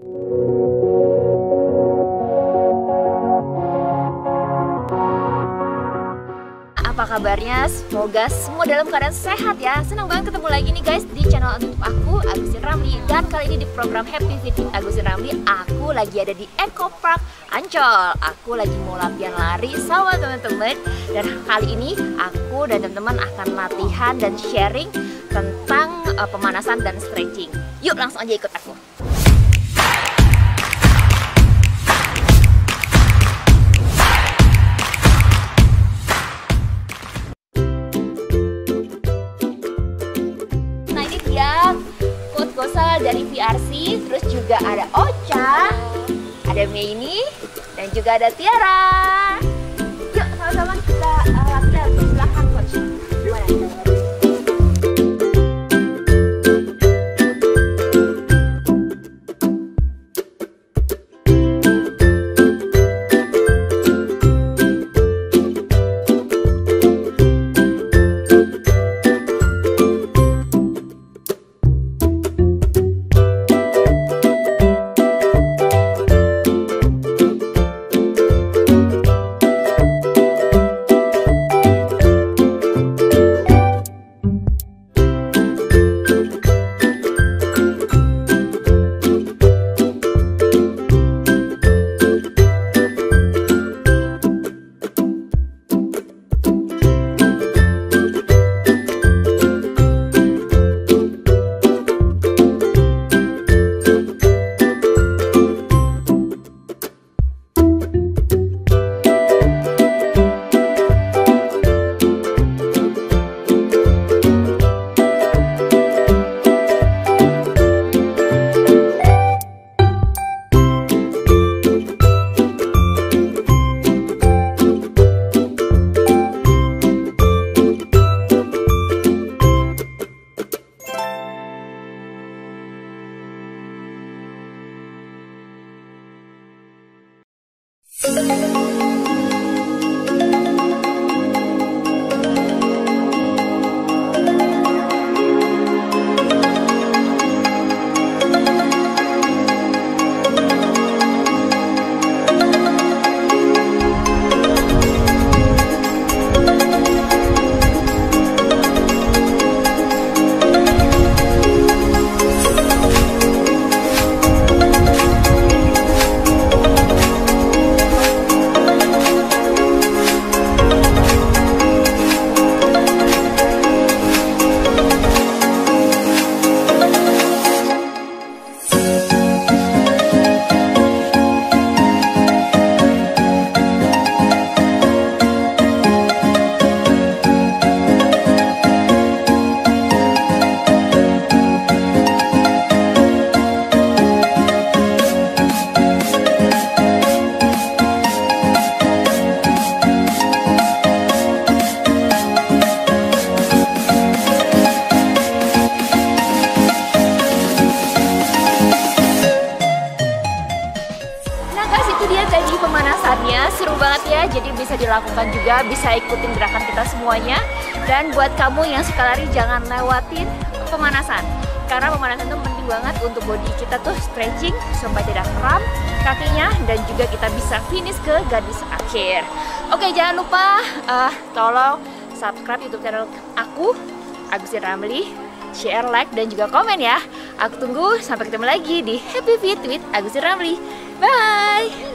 Apa kabarnya? Semoga semua dalam keadaan sehat ya. Senang banget ketemu lagi nih guys di channel YouTube aku, Agusin Ramli. Dan kali ini di program Happy Fit with Agusin Ramli Aku lagi ada di Eco Park Ancol. Aku lagi mau latihan lari sama teman-teman. Dan kali ini aku dan teman-teman akan latihan dan sharing tentang uh, pemanasan dan stretching. Yuk langsung aja ikut aku dari VRC Terus juga ada Ocha Ada Meini Dan juga ada Tiara. Yuk sama-sama seru banget ya jadi bisa dilakukan juga bisa ikutin gerakan kita semuanya dan buat kamu yang suka lari jangan lewatin pemanasan karena pemanasan itu penting banget untuk body kita tuh stretching supaya tidak kram kakinya dan juga kita bisa finish ke garis akhir oke jangan lupa uh, tolong subscribe youtube channel aku Agustin Ramli share, like, dan juga komen ya. Aku tunggu sampai ketemu lagi di Happy Fit with Agustin Ramli. Bye!